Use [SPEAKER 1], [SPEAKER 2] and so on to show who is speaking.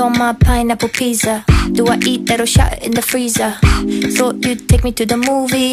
[SPEAKER 1] You're my pineapple pizza. Do I eat that or shot in the freezer? Thought you'd take me to the movie.